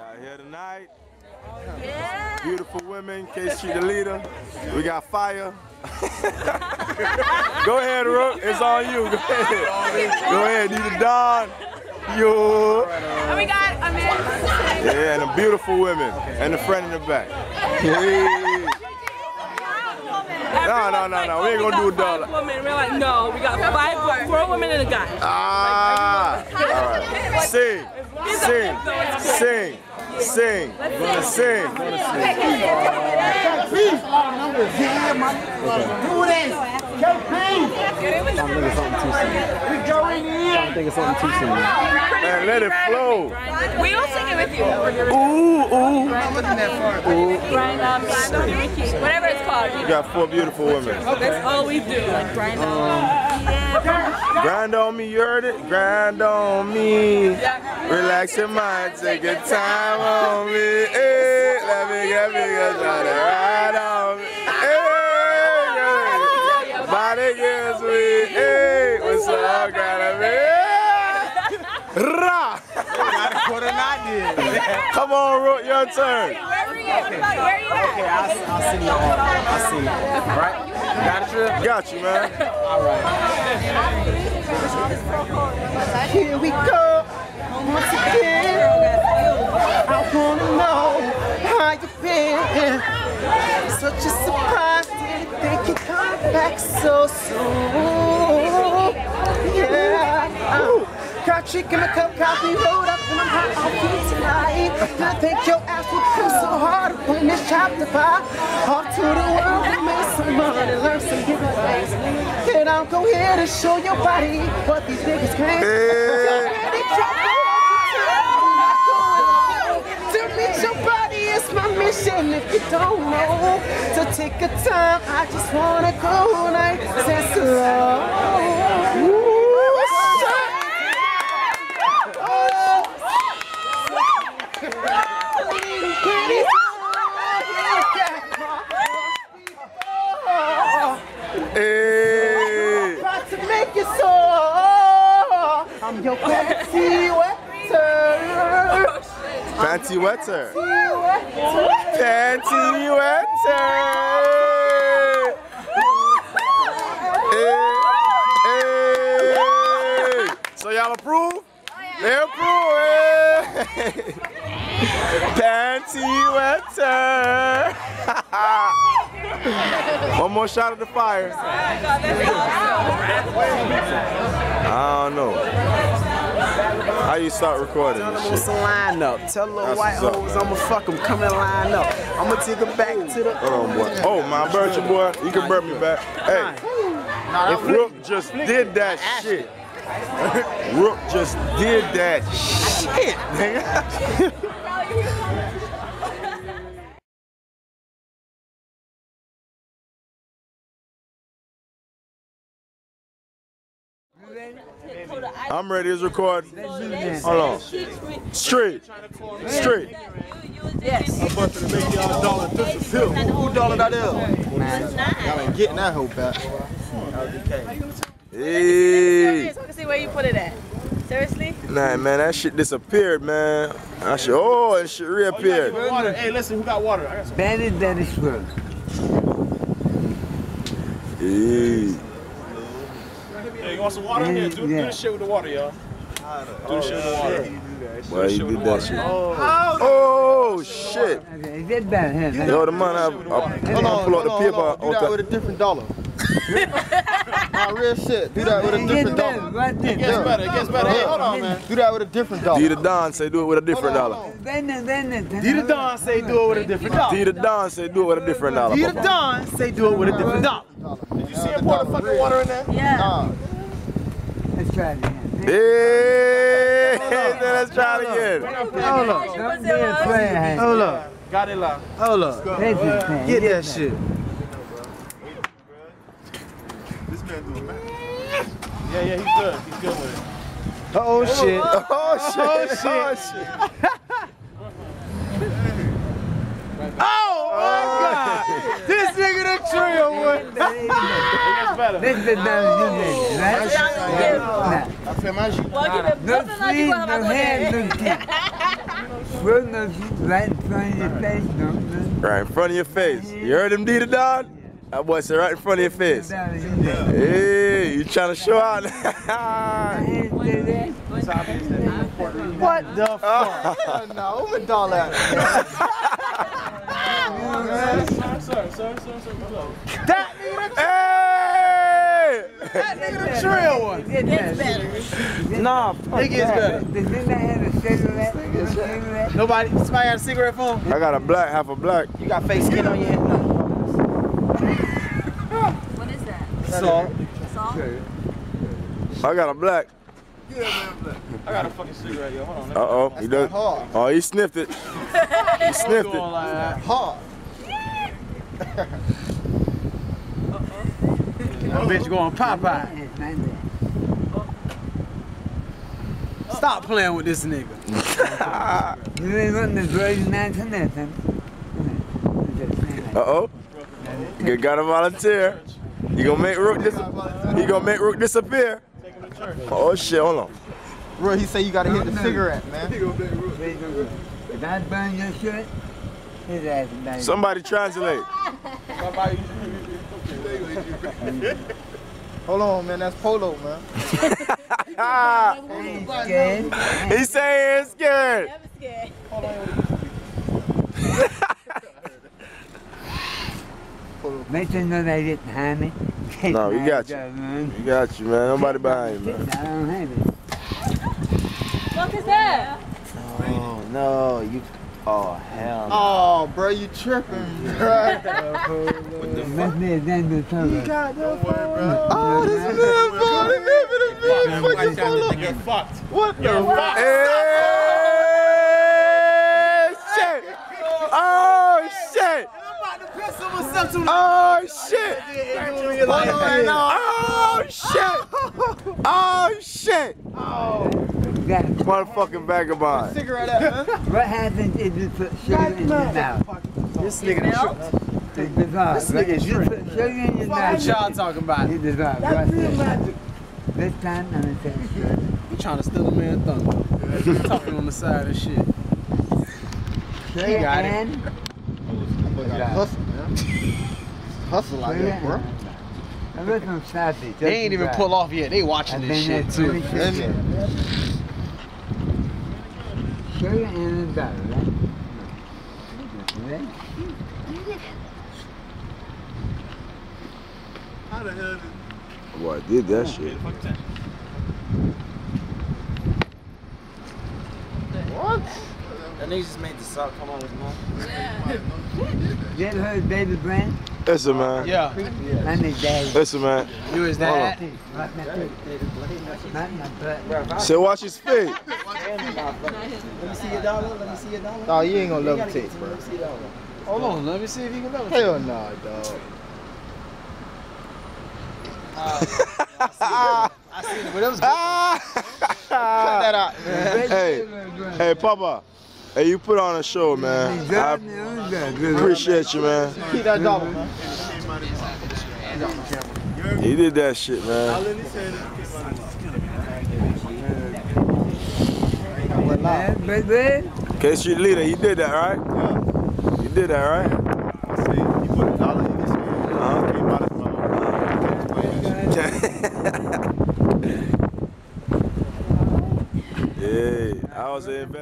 out here tonight. Yeah. Beautiful women. K Street the leader. We got fire. Go ahead, Rook. It's on you. Go ahead. Go ahead. You the Don. You. And we got Amanda. Yeah, and the beautiful women. And the friend in the back. Hey. No, no, no, no. We ain't gonna do a dollar. Women. We're like, no, we got five, four women and a guy. Ah. All right. Sing. Sing. Sing. Sing. Sing. Please, our numbers here, man. Do this. Campaign. We go in here. I think it's something too soon. Man, let it flow. We will sing it with you. Ooh, ooh. Grind on, grind on, Ricky. Whatever it's called. You got four beautiful women. That's all we do. Like grind on. Um, grind on me, you heard it? Grind on me. Relax your mind, take your time on me. Hey, let me get me a try to ride on me. Eh, hey, body gets sweet. Eh, hey, what's up, gotta be? Ra! Come on, Rook, your turn. You you at? Okay, I'll, I'll send you all. I'll see you. Right? Got Trip? Got you, man. Here we go. Once again. I wanna know how you been. Such a surprise. Didn't think you'd come back so soon. Yeah. Ooh. Got chicken, a cup, coffee, rolled up, and I'm hot off you tonight. I think your ass would come so hard when this chapter five. Off to the world and make some money, learn some things. Get out, go ahead and show your body what these niggas can't. Don't know, to take a time, I just wanna go nice and slow. Ooh, Hey. Got to make it so. I'm your fancy wetter. Fancy wetter. Wetter. Fancy wetter. Hey, hey. So y'all approve? Oh, they approve. Hey. Panty wetter. One more shot of the fire. Oh, I don't know. How you start recording this What's shit? the lineup? Tell the little That's white what's up, hoes. I'ma fuck them, come and line up. I'ma take her back to the. Hold on, boy. Oh, my birthday boy. You can burp me back. Hey, if Rook just did that shit. Rook just did that shit, nigga. I'm ready to record. Hold on. Straight. Straight. Yes. busting to make y'all dollar disappear. Who dollar that is? Y'all ain't getting that hoe back. Hey. So I can see where you put it at. Seriously? Nah, man, that shit disappeared, man. That shit, oh, it shit reappeared. Oh, water. Hey, listen, who got water? I got some. Bandit Dennisburg. Hey. Hey, you want some water? Here, do, do this shit with the water, y'all. Do this shit with the water. Why you did that shit? Oh. oh, shit. Is that bad? Huh? Yo, the man, I, I, Hold I pull out the on, paper. on. Do that with a different dollar. nah, real shit. Do that with a different dollar. right It there. gets better. It gets better. Hey, hold on, man. Do that with a different dollar. D the Don say do it with a different dollar. hold on. Bandit, bandit. D the Don say do it with a different dollar. D the Don say do it with a different dollar. D the Don say do it with a different dollar. Did you see him pour the fucking water in there? Yeah. Try it again. Hey, let's try it again. Hold up. Hold up. Got it loud. Hold up. Get that shit. This man doing. Yeah, yeah, he's good. He's good with it. Oh shit. Oh shit. Oh shit. Oh my God! This nigga the trio better. This is the dance you right? Well, give it I feel my shit. Well, give it No nothing like feet, you gonna no have hands, to no teeth. Fruit loops right in front of your face, don't Right in front of your face. You heard him, Dee Da Don? That boy said right in front of your face. Hey, you trying to show out? What the fuck? no, who would all that? that nigga, hey! that nigga the trill one. It's better. Nah, fuck It gets better. Does anybody have a cigarette? A cigarette? Nobody, somebody got a cigarette for him? I got a black, half a black. You got fake skin on your head? No. What is that? Salt. Salt? I got a black. Yeah, man, black. I got a fucking cigarette, yo. Hold on. Uh oh, he does. hard. Oh, he sniffed it. He sniffed it. like that. Hard. That bitch going Popeye. It's not. Stop playing with this nigga. You ain't want the Virgin Mountain nothing. Uh oh. You got to volunteer. You gonna make Rook dis- He gonna make Rook disappear. Oh shit, hold on. Bro, he say you gotta hit the cigarette, man. If I burn your shirt, his ass is dying. Somebody translate. Hold on, man. That's polo, man. Ah, I scared. he saying he's scared. That was scared. Make sure nobody get behind me. No, we got you. Man. You got you, man. Nobody behind you, man. I don't have it. What is that? Oh no, you. Oh hell. Oh, bro, you tripping, bro. It must be a dangerous cover. got the phone. Oh, this man, bro. This man, bro. Fucking polo. You're fucked. What the fuck? Hey, shit. Oh shit. Oh shit. Oh shit. Oh shit. Got- Motherfucking vagabond. Cigarette at, man. What happens if you put sugar in your mouth? This nigga done It's bizarre. This nigga If you sugar in your What y'all talking about? it's bizarre. Watch this. This time, I'm gonna take sugar. You trying to steal a man thunder. Talking on the side of shit. Sugar got it. Hustle, man. Hustle out sugar here, bro. I was from South They ain't even pull off yet. They watching this shit too. 26 years. Sugar and a dollar, right? Right? Boy, I did that shit. What? That nigga just made the sock come on his mouth. You ever heard of Baby Brand? Listen, man. Yeah, I'm his daddy. Listen, man. you is that. Right my feet. Right my butt. Say, watch his feet. No, Oh, you ain't gonna love levitate, bro. Hold on, let me see if you can levitate. Hell no, dog. Ah, I seen it, but it was good. Ah. Cut that out, man. hey, hey, Papa. Hey, you put on a show, man. I appreciate you, man. Keep that dollar, man. He did that shit, man. Yeah, baby. K Street leader, you did that, right? You did that, right? i see you put the dollar in this uh-huh. yeah, I was an eventful.